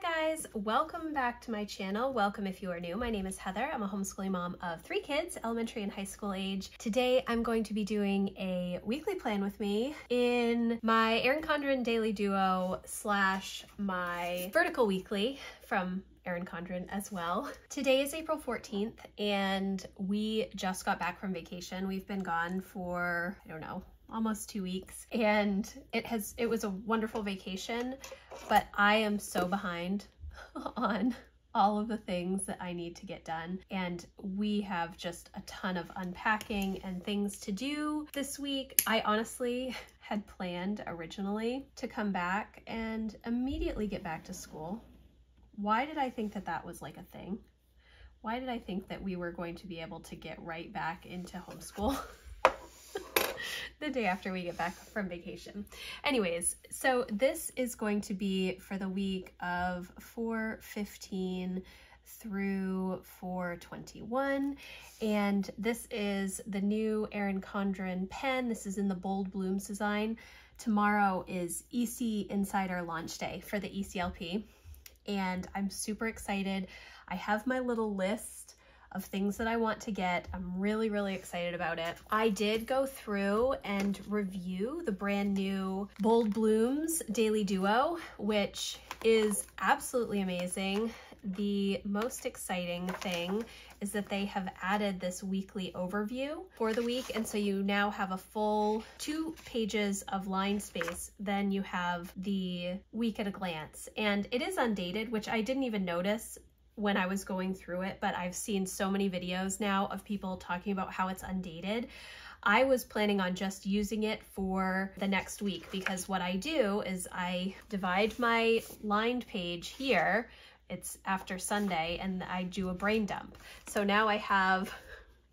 Hi guys, welcome back to my channel. Welcome if you are new. My name is Heather. I'm a homeschooling mom of three kids, elementary and high school age. Today I'm going to be doing a weekly plan with me in my Erin Condren Daily Duo slash my Vertical Weekly from Erin Condren as well. Today is April 14th and we just got back from vacation. We've been gone for, I don't know, almost two weeks and it has it was a wonderful vacation but I am so behind on all of the things that I need to get done and we have just a ton of unpacking and things to do this week. I honestly had planned originally to come back and immediately get back to school. Why did I think that that was like a thing? Why did I think that we were going to be able to get right back into homeschool? the day after we get back from vacation. Anyways, so this is going to be for the week of 415 through 421 and this is the new Erin Condren pen. This is in the Bold Blooms design. Tomorrow is EC Insider launch day for the ECLP and I'm super excited. I have my little list of things that I want to get. I'm really, really excited about it. I did go through and review the brand new Bold Blooms Daily Duo, which is absolutely amazing. The most exciting thing is that they have added this weekly overview for the week. And so you now have a full two pages of line space. Then you have the week at a glance. And it is undated, which I didn't even notice when I was going through it, but I've seen so many videos now of people talking about how it's undated. I was planning on just using it for the next week because what I do is I divide my lined page here, it's after Sunday, and I do a brain dump. So now I have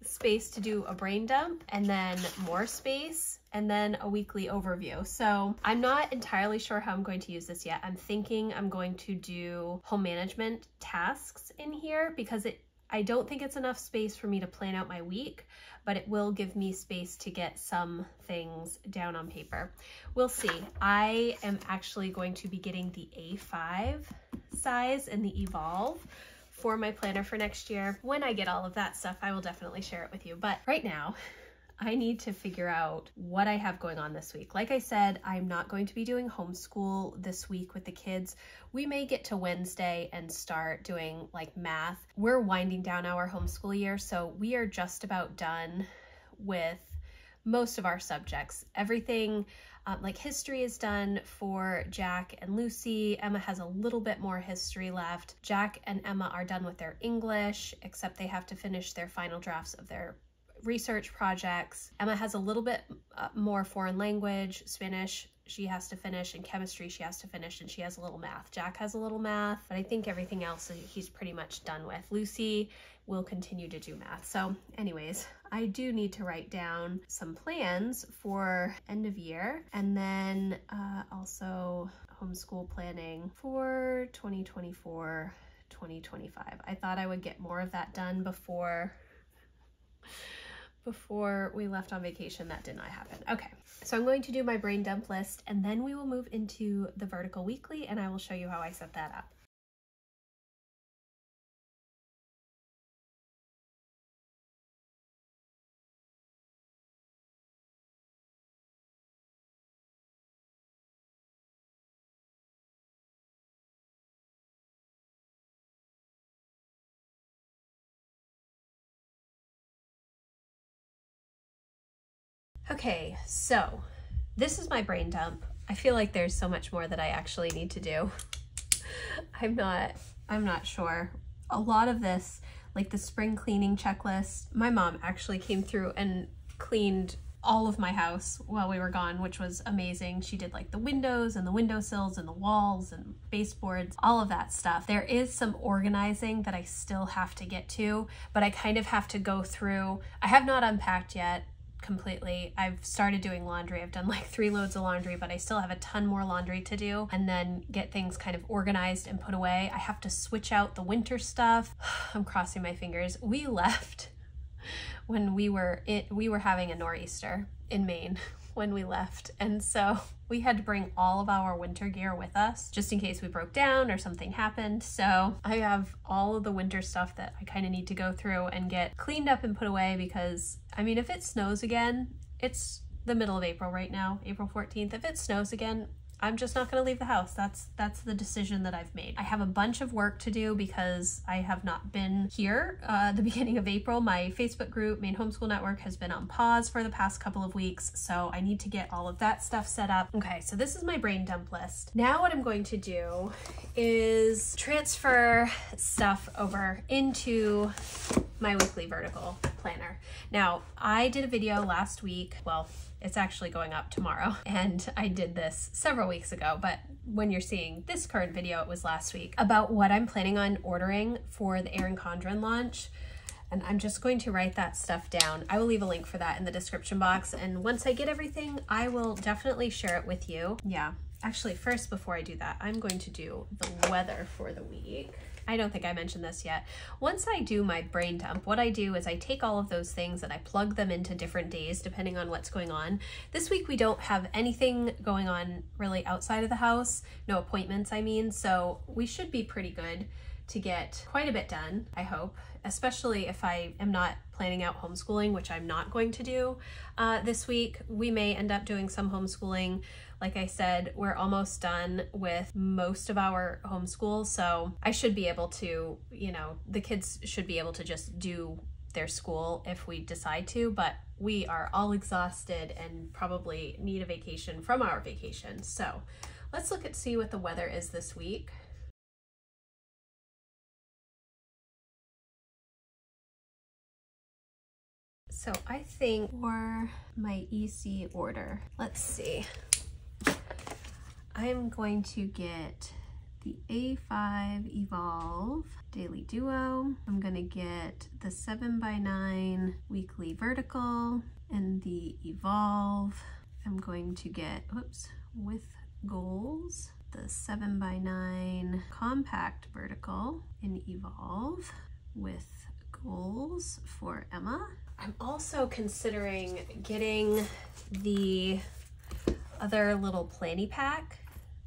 space to do a brain dump and then more space and then a weekly overview. So I'm not entirely sure how I'm going to use this yet. I'm thinking I'm going to do home management tasks in here because it I don't think it's enough space for me to plan out my week, but it will give me space to get some things down on paper. We'll see. I am actually going to be getting the A5 size and the Evolve for my planner for next year. When I get all of that stuff, I will definitely share it with you. But right now, I need to figure out what I have going on this week. Like I said, I'm not going to be doing homeschool this week with the kids. We may get to Wednesday and start doing like math. We're winding down our homeschool year, so we are just about done with most of our subjects. Everything um, like history is done for Jack and Lucy. Emma has a little bit more history left. Jack and Emma are done with their English, except they have to finish their final drafts of their research projects. Emma has a little bit uh, more foreign language, Spanish she has to finish, and chemistry she has to finish, and she has a little math. Jack has a little math, but I think everything else he's pretty much done with. Lucy will continue to do math. So anyways, I do need to write down some plans for end of year, and then uh, also homeschool planning for 2024 2025. I thought I would get more of that done before before we left on vacation. That did not happen. Okay, so I'm going to do my brain dump list and then we will move into the vertical weekly and I will show you how I set that up. Okay, so this is my brain dump. I feel like there's so much more that I actually need to do. I'm not, I'm not sure. A lot of this, like the spring cleaning checklist, my mom actually came through and cleaned all of my house while we were gone, which was amazing. She did like the windows and the windowsills and the walls and baseboards, all of that stuff. There is some organizing that I still have to get to, but I kind of have to go through. I have not unpacked yet completely. I've started doing laundry. I've done like three loads of laundry, but I still have a ton more laundry to do and then get things kind of organized and put away. I have to switch out the winter stuff. I'm crossing my fingers. We left when we were it we were having a nor'easter in Maine when we left. And so we had to bring all of our winter gear with us just in case we broke down or something happened. So I have all of the winter stuff that I kind of need to go through and get cleaned up and put away because I mean, if it snows again, it's the middle of April right now, April 14th. If it snows again, I'm just not going to leave the house. That's that's the decision that I've made. I have a bunch of work to do because I have not been here uh, the beginning of April. My Facebook group, Maine Homeschool Network, has been on pause for the past couple of weeks, so I need to get all of that stuff set up. Okay, so this is my brain dump list. Now what I'm going to do is transfer stuff over into my weekly vertical planner. Now, I did a video last week, well, it's actually going up tomorrow. And I did this several weeks ago, but when you're seeing this current video, it was last week, about what I'm planning on ordering for the Erin Condren launch. And I'm just going to write that stuff down. I will leave a link for that in the description box. And once I get everything, I will definitely share it with you. Yeah, actually first, before I do that, I'm going to do the weather for the week. I don't think I mentioned this yet. Once I do my brain dump, what I do is I take all of those things and I plug them into different days depending on what's going on. This week we don't have anything going on really outside of the house, no appointments I mean, so we should be pretty good to get quite a bit done, I hope, especially if I am not planning out homeschooling, which I'm not going to do uh, this week. We may end up doing some homeschooling like I said, we're almost done with most of our homeschool, so I should be able to, you know, the kids should be able to just do their school if we decide to, but we are all exhausted and probably need a vacation from our vacation. So let's look at see what the weather is this week. So I think for my EC order, let's see. I'm going to get the A5 Evolve Daily Duo. I'm gonna get the 7x9 Weekly Vertical and the Evolve. I'm going to get, oops, with goals, the 7x9 Compact Vertical in Evolve with goals for Emma. I'm also considering getting the other little planny pack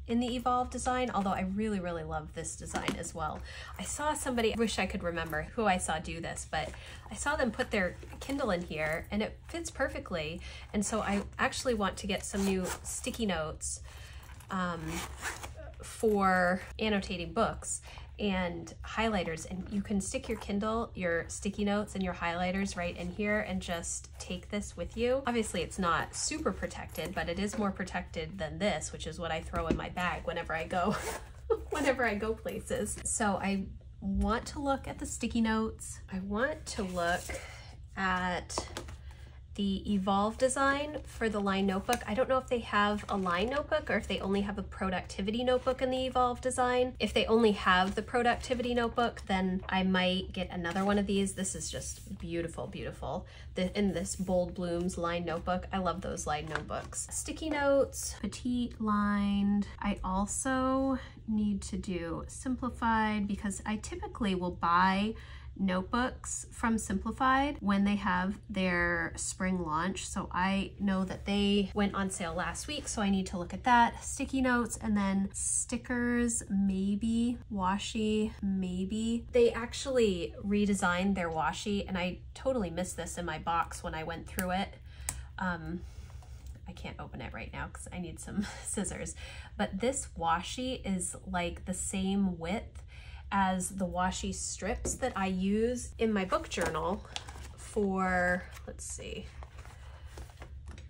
in the Evolve design, although I really, really love this design as well. I saw somebody, I wish I could remember who I saw do this, but I saw them put their Kindle in here and it fits perfectly. And so I actually want to get some new sticky notes um, for annotating books and highlighters and you can stick your Kindle, your sticky notes and your highlighters right in here and just take this with you. Obviously it's not super protected, but it is more protected than this, which is what I throw in my bag whenever I go, whenever I go places. So I want to look at the sticky notes. I want to look at the Evolve design for the line notebook. I don't know if they have a line notebook or if they only have a productivity notebook in the Evolve design. If they only have the productivity notebook, then I might get another one of these. This is just beautiful, beautiful. The, in this Bold Blooms line notebook. I love those line notebooks. Sticky notes, petite lined. I also need to do simplified because I typically will buy notebooks from Simplified when they have their spring launch. So I know that they went on sale last week, so I need to look at that. Sticky notes and then stickers, maybe. Washi, maybe. They actually redesigned their washi and I totally missed this in my box when I went through it. Um, I can't open it right now because I need some scissors. But this washi is like the same width as the washi strips that I use in my book journal for, let's see,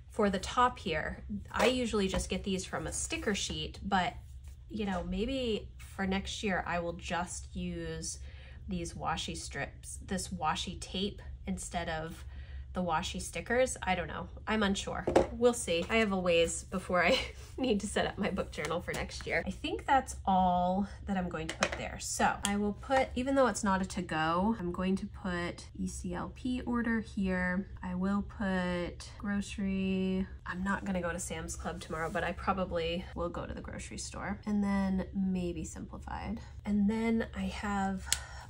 for the top here. I usually just get these from a sticker sheet, but you know, maybe for next year I will just use these washi strips, this washi tape instead of the washi stickers. I don't know. I'm unsure. We'll see. I have a ways before I need to set up my book journal for next year. I think that's all that I'm going to put there. So I will put, even though it's not a to-go, I'm going to put ECLP order here. I will put grocery. I'm not gonna go to Sam's Club tomorrow, but I probably will go to the grocery store. And then maybe simplified. And then I have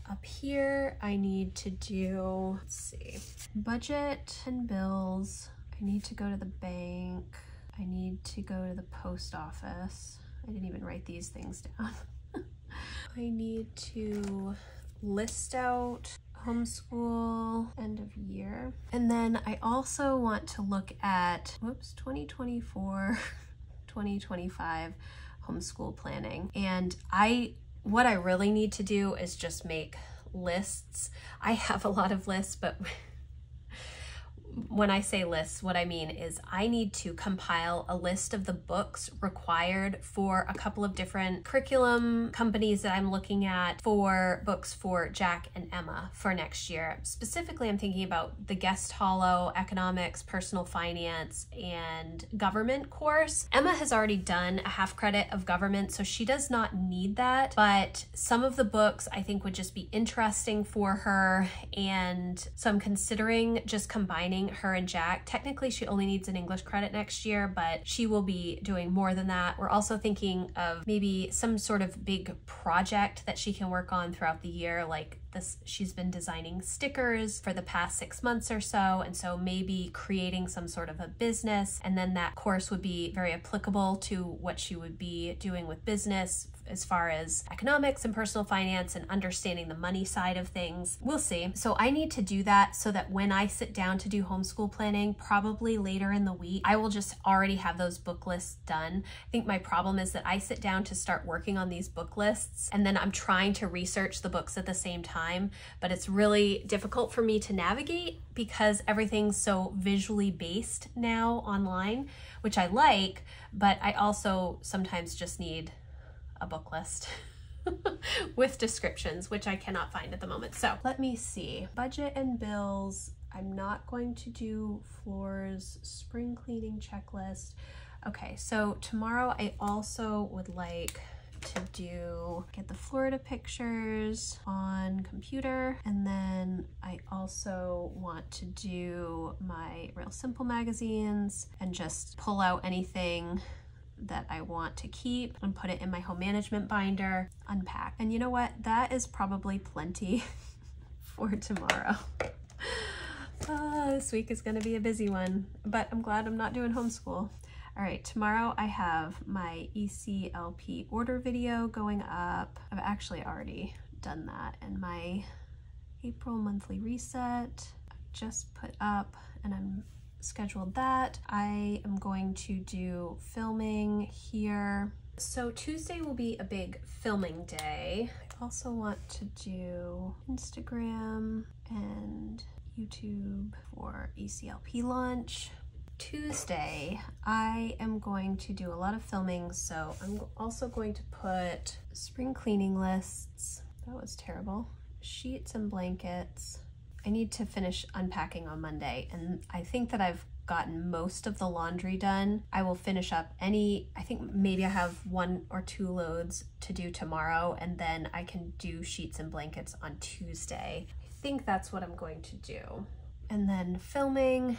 up here, I need to do, let's see, budget and bills. I need to go to the bank. I need to go to the post office. I didn't even write these things down. I need to list out homeschool end of year. And then I also want to look at, whoops, 2024, 2025 homeschool planning. And I, what I really need to do is just make lists. I have a lot of lists, but when I say lists, what I mean is I need to compile a list of the books required for a couple of different curriculum companies that I'm looking at for books for Jack and Emma for next year. Specifically, I'm thinking about the Guest Hollow, Economics, Personal Finance, and Government course. Emma has already done a half credit of government, so she does not need that, but some of the books I think would just be interesting for her, and so I'm considering just combining her and Jack. Technically, she only needs an English credit next year, but she will be doing more than that. We're also thinking of maybe some sort of big project that she can work on throughout the year, like this she's been designing stickers for the past six months or so and so maybe creating some sort of a business and then that course would be very applicable to what she would be doing with business as far as economics and personal finance and understanding the money side of things. We'll see. So I need to do that so that when I sit down to do homeschool planning, probably later in the week, I will just already have those book lists done. I think my problem is that I sit down to start working on these book lists and then I'm trying to research the books at the same time but it's really difficult for me to navigate because everything's so visually based now online, which I like, but I also sometimes just need a book list. with descriptions, which I cannot find at the moment. So let me see. Budget and bills. I'm not going to do floors spring cleaning checklist. Okay, so tomorrow I also would like to do, get the Florida pictures on computer. And then I also want to do my Real Simple magazines and just pull out anything that I want to keep and put it in my home management binder, unpack. And you know what? That is probably plenty for tomorrow. Uh, this week is gonna be a busy one, but I'm glad I'm not doing homeschool. All right, tomorrow I have my ECLP order video going up. I've actually already done that and my April monthly reset I've just put up and I'm scheduled that. I am going to do filming here. So Tuesday will be a big filming day. I also want to do Instagram and YouTube for ECLP launch. Tuesday, I am going to do a lot of filming, so I'm also going to put spring cleaning lists. That was terrible. Sheets and blankets. I need to finish unpacking on Monday, and I think that I've gotten most of the laundry done. I will finish up any, I think maybe I have one or two loads to do tomorrow, and then I can do sheets and blankets on Tuesday. I think that's what I'm going to do. And then filming,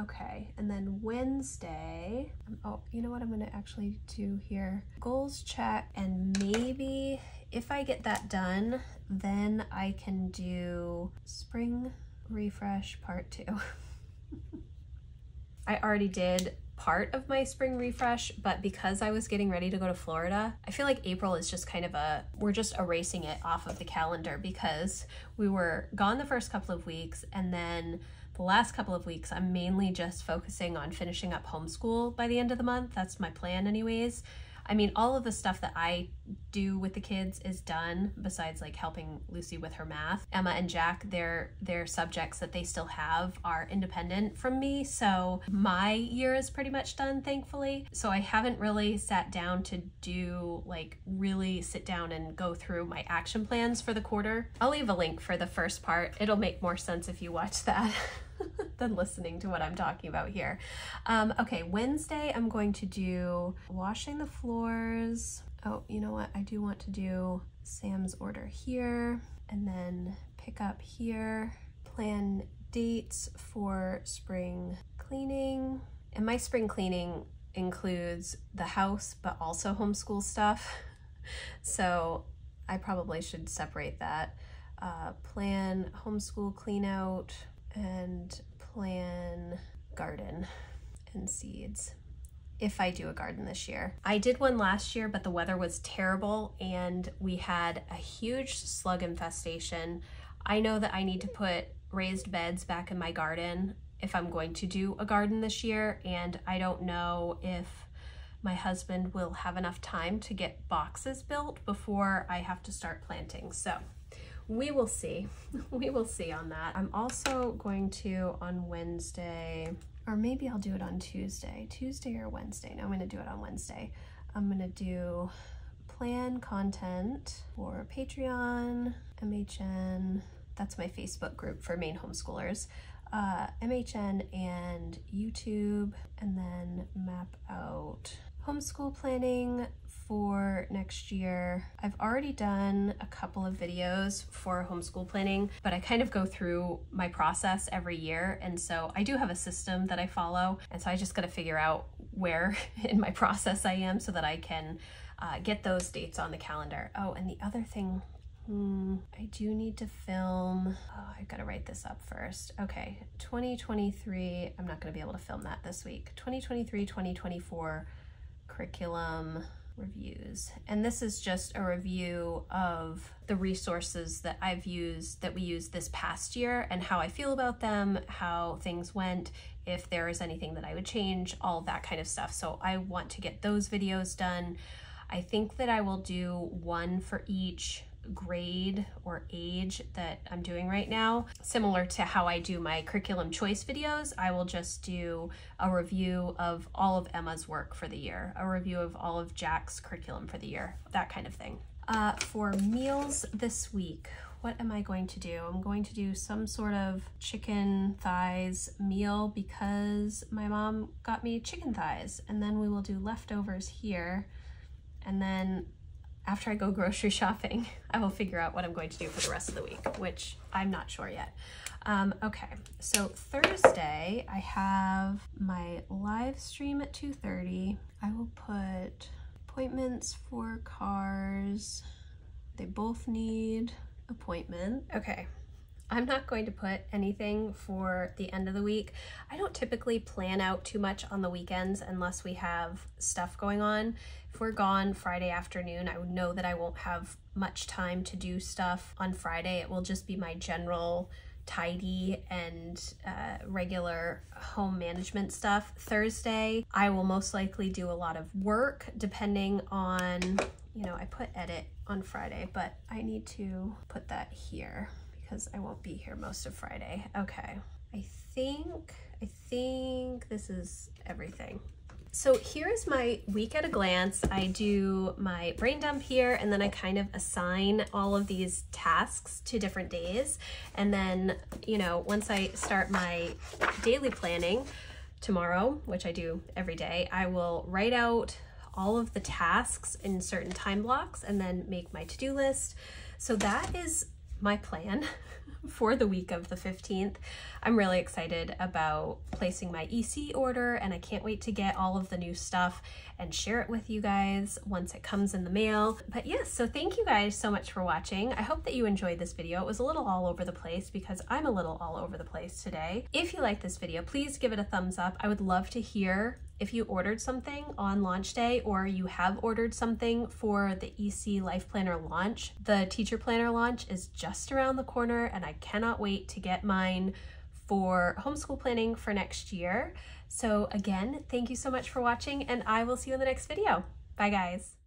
Okay, and then Wednesday, um, oh, you know what I'm gonna actually do here? Goals check, and maybe if I get that done, then I can do spring refresh part two. I already did part of my spring refresh, but because I was getting ready to go to Florida, I feel like April is just kind of a, we're just erasing it off of the calendar because we were gone the first couple of weeks and then the last couple of weeks, I'm mainly just focusing on finishing up homeschool by the end of the month. That's my plan anyways. I mean, all of the stuff that I do with the kids is done besides like helping Lucy with her math. Emma and Jack, their their subjects that they still have are independent from me. So my year is pretty much done, thankfully. So I haven't really sat down to do like really sit down and go through my action plans for the quarter. I'll leave a link for the first part. It'll make more sense if you watch that. than listening to what I'm talking about here. Um, okay, Wednesday I'm going to do washing the floors. Oh, you know what? I do want to do Sam's order here and then pick up here, plan dates for spring cleaning. And my spring cleaning includes the house, but also homeschool stuff. so I probably should separate that. Uh, plan homeschool clean out, and plan garden and seeds. if I do a garden this year. I did one last year, but the weather was terrible and we had a huge slug infestation. I know that I need to put raised beds back in my garden if I'm going to do a garden this year, and I don't know if my husband will have enough time to get boxes built before I have to start planting. So we will see. we will see on that. I'm also going to on Wednesday, or maybe I'll do it on Tuesday. Tuesday or Wednesday. No, I'm to do it on Wednesday. I'm to do plan content for Patreon, MHN, that's my Facebook group for Maine homeschoolers, uh, MHN and YouTube, and then map out homeschool planning for next year. I've already done a couple of videos for homeschool planning, but I kind of go through my process every year. And so I do have a system that I follow. And so I just got to figure out where in my process I am so that I can uh, get those dates on the calendar. Oh, and the other thing Hmm, I do need to film. Oh, I've got to write this up first. Okay, 2023. I'm not going to be able to film that this week. 2023, 2024 curriculum reviews. And this is just a review of the resources that I've used, that we used this past year, and how I feel about them, how things went, if there is anything that I would change, all that kind of stuff. So I want to get those videos done. I think that I will do one for each grade or age that I'm doing right now. Similar to how I do my curriculum choice videos, I will just do a review of all of Emma's work for the year, a review of all of Jack's curriculum for the year, that kind of thing. Uh, for meals this week, what am I going to do? I'm going to do some sort of chicken thighs meal because my mom got me chicken thighs and then we will do leftovers here and then after I go grocery shopping, I will figure out what I'm going to do for the rest of the week, which I'm not sure yet. Um, okay, so Thursday I have my live stream at 2.30. I will put appointments for cars. They both need appointment. Okay, I'm not going to put anything for the end of the week. I don't typically plan out too much on the weekends unless we have stuff going on. If we're gone Friday afternoon, I would know that I won't have much time to do stuff on Friday. It will just be my general tidy and uh, regular home management stuff. Thursday, I will most likely do a lot of work depending on, you know, I put edit on Friday, but I need to put that here because I won't be here most of Friday. Okay, I think, I think this is everything. So here's my week at a glance. I do my brain dump here and then I kind of assign all of these tasks to different days. And then, you know, once I start my daily planning tomorrow, which I do every day, I will write out all of the tasks in certain time blocks and then make my to-do list. So that is my plan for the week of the 15th. I'm really excited about placing my EC order and I can't wait to get all of the new stuff and share it with you guys once it comes in the mail. But yes, so thank you guys so much for watching. I hope that you enjoyed this video. It was a little all over the place because I'm a little all over the place today. If you like this video, please give it a thumbs up. I would love to hear if you ordered something on launch day or you have ordered something for the EC Life Planner launch, the Teacher Planner launch is just around the corner and I cannot wait to get mine for homeschool planning for next year. So again, thank you so much for watching and I will see you in the next video. Bye guys.